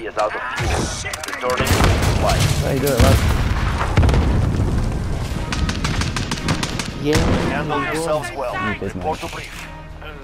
Is out of fuel. Returning to supply. How you doing, lad? Yeah. Handle yourselves well. Report to brief. Uh,